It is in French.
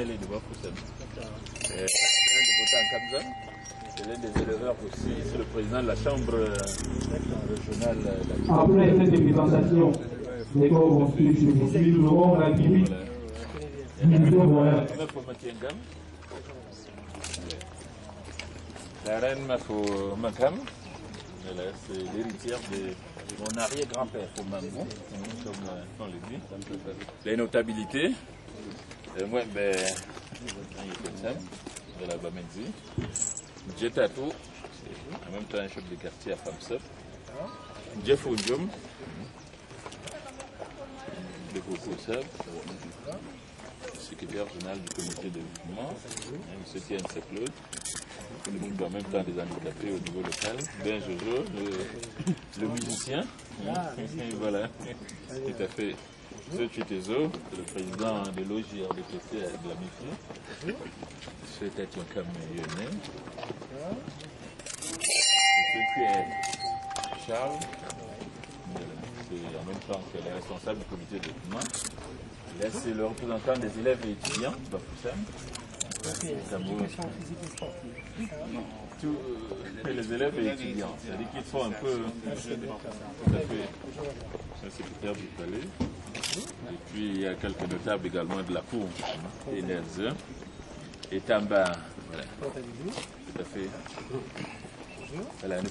Elle est de Bafoussam. Elle vient de Kamzan. C'est l'un des éleveurs aussi. C'est le président de la chambre régionale. Après cette présentation, les corps vont suivre. Nous aurons la limite reine Mefo Makam. Elle est- C'est l'héritière de mon arrière-grand-père, comme on le dit. Les notabilités. Moi, ben, de la Bamenzi. Jetatou, en même temps un chef de quartier à Famsep. Jeff Ondjom, de secrétaire général du comité de développement, M. Tienne Claude, qui nous en même temps des handicapés au niveau local, Ben Jojo, le, le musicien, voilà, tout à fait. M. Chitezo, le président de l'OJRDPC de la MIFI, M. Tatian Kameyone, M. Pierre Charles, c'est en même temps que le responsable du comité de développement. Là, c'est le représentant des élèves et étudiants, Bafoussam. Cameroun. Tous euh, les élèves et étudiants, c'est-à-dire qu'ils sont un peu tout à fait un secrétaire du palais. Et puis il y a quelques notables également de la cour, et Nerze, et Tamba. Voilà. Tout à fait. Voilà,